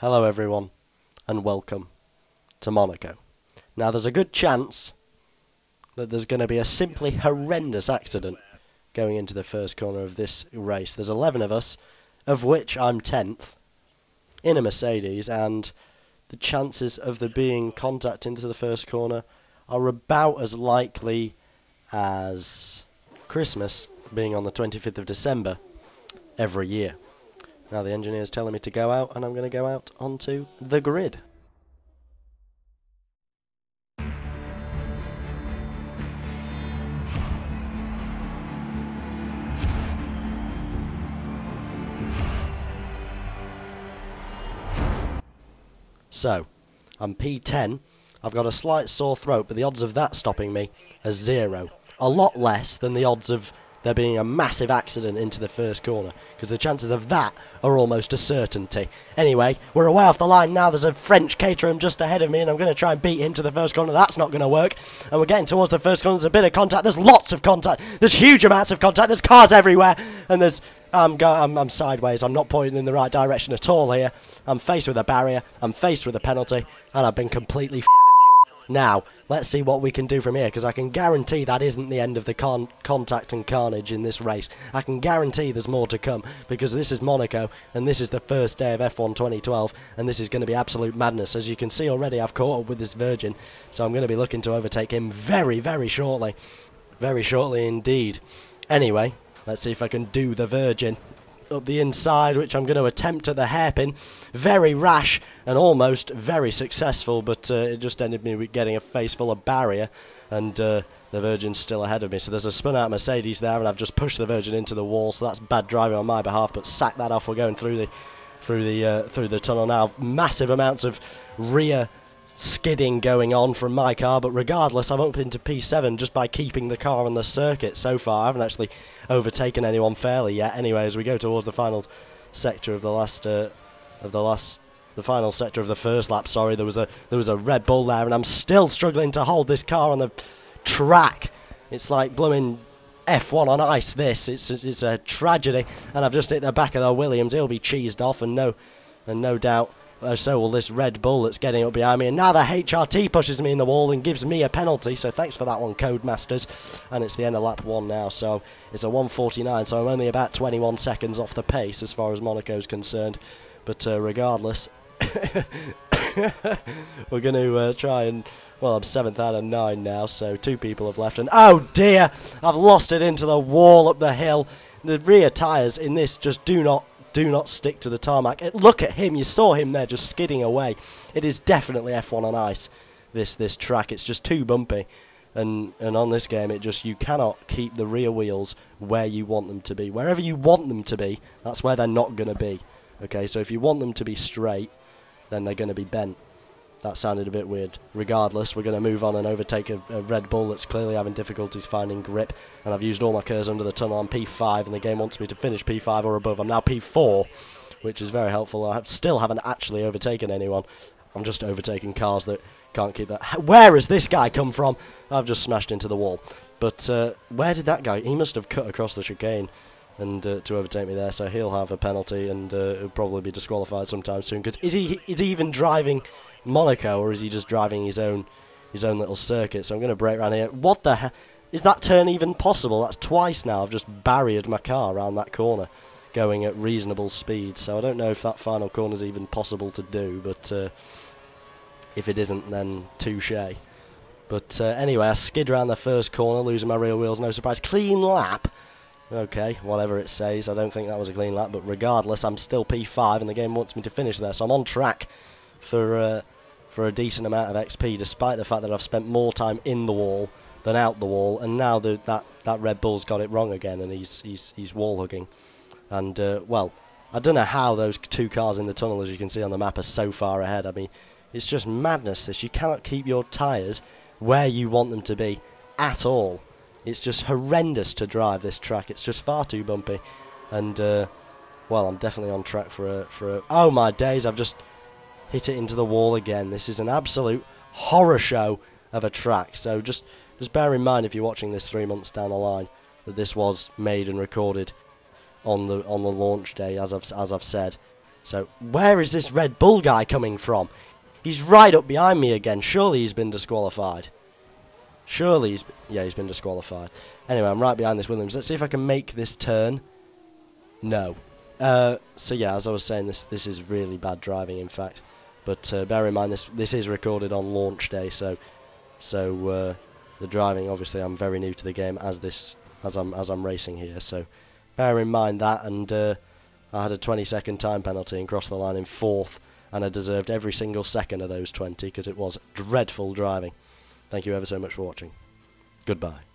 Hello, everyone, and welcome to Monaco. Now, there's a good chance that there's going to be a simply horrendous accident going into the first corner of this race. There's 11 of us, of which I'm 10th, in a Mercedes, and the chances of there being contact into the first corner are about as likely as Christmas being on the 25th of December every year. Now the engineer's telling me to go out, and I'm going to go out onto the grid. So, I'm P10. I've got a slight sore throat, but the odds of that stopping me are zero. A lot less than the odds of there being a massive accident into the first corner, because the chances of that are almost a certainty. Anyway, we're away off the line now. There's a French Caterham just ahead of me, and I'm going to try and beat him to the first corner. That's not going to work. And we're getting towards the first corner. There's a bit of contact. There's lots of contact. There's huge amounts of contact. There's cars everywhere, and there's I'm, I'm, I'm sideways. I'm not pointing in the right direction at all here. I'm faced with a barrier. I'm faced with a penalty, and I've been completely. Now, let's see what we can do from here, because I can guarantee that isn't the end of the con contact and carnage in this race. I can guarantee there's more to come, because this is Monaco, and this is the first day of F1 2012, and this is going to be absolute madness. As you can see already, I've caught up with this Virgin, so I'm going to be looking to overtake him very, very shortly. Very shortly indeed. Anyway, let's see if I can do the Virgin up the inside, which I'm going to attempt at the hairpin. Very rash and almost very successful, but uh, it just ended me with getting a face full of barrier, and uh, the Virgin's still ahead of me. So there's a spun out Mercedes there, and I've just pushed the Virgin into the wall. So that's bad driving on my behalf, but sack that off. We're going through the through the uh, through the tunnel now. Massive amounts of rear skidding going on from my car, but regardless, I'm up into P7 just by keeping the car on the circuit so far. I haven't actually overtaken anyone fairly yet. Anyway, as we go towards the final sector of the last uh, of the last the final sector of the first lap, sorry, there was a there was a Red Bull there, and I'm still struggling to hold this car on the track. It's like blooming F1 on ice. This it's it's a tragedy, and I've just hit the back of the Williams. He'll be cheesed off, and no and no doubt uh, so will this Red Bull that's getting up behind me. And now the HRT pushes me in the wall and gives me a penalty. So thanks for that one, Codemasters. And it's the end of lap one now. So it's a 149. So I'm only about 21 seconds off the pace as far as Monaco's concerned. But uh, regardless, we're going to uh, try and. Well, I'm seventh out of nine now, so two people have left. And oh dear, I've lost it into the wall up the hill. The rear tyres in this just do not do not stick to the tarmac. It, look at him, you saw him there just skidding away. It is definitely F1 on ice, this this track. It's just too bumpy. And and on this game it just you cannot keep the rear wheels where you want them to be. Wherever you want them to be, that's where they're not going to be. Okay, so if you want them to be straight, then they're going to be bent. That sounded a bit weird. Regardless, we're going to move on and overtake a, a, Red Bull that's clearly having difficulties finding grip. And I've used all my curves under the tunnel on P5, and the game wants me to finish P5 or above. I'm now P4, which is very helpful. I have, still haven't actually overtaken anyone. I'm just overtaking cars that can't keep that. Where has this guy come from? I've just smashed into the wall. But uh, where did that guy? He must have cut across the chicane and uh, to overtake me there, so he'll have a penalty and uh, probably be disqualified sometime soon. Because is he is he even driving Monaco, or is he just driving his own his own little circuit? So I'm going to brake around here. What the hell? Is that turn even possible? That's twice now. I've just barriered my car around that corner, going at reasonable speed. So I don't know if that final corner is even possible to do, but uh, if it isn't, then touche. But uh, anyway, I skid around the first corner, losing my rear wheels, no surprise. Clean lap. Okay, whatever it says. I don't think that was a clean lap, but regardless, I'm still P5, and the game wants me to finish there, so I'm on track for uh, for a decent amount of XP, despite the fact that I've spent more time in the wall than out the wall, and now the, that that Red Bull's got it wrong again, and he's he's he's wall hugging, and uh, well, I don't know how those two cars in the tunnel, as you can see on the map, are so far ahead. I mean, it's just madness. This you cannot keep your tyres where you want them to be at all. It's just horrendous to drive this track. It's just far too bumpy, and uh, well, I'm definitely on track for a for a. Oh my days! I've just hit it into the wall again. This is an absolute horror show of a track. So just just bear in mind if you're watching this three months down the line that this was made and recorded on the on the launch day, as I've as I've said. So where is this Red Bull guy coming from? He's right up behind me again. Surely he's been disqualified. Surely he's... Yeah, he's been disqualified. Anyway, I'm right behind this Williams. Let's see if I can make this turn. No. Uh, so yeah, as I was saying, this this is really bad driving, in fact. But uh, bear in mind, this this is recorded on launch day, so so uh, the driving, obviously, I'm very new to the game as this as I'm as I'm racing here. So bear in mind that, and uh, I had a 20 second time penalty and crossed the line in fourth, and I deserved every single second of those 20 because it was dreadful driving. Thank you ever so much for watching. Goodbye.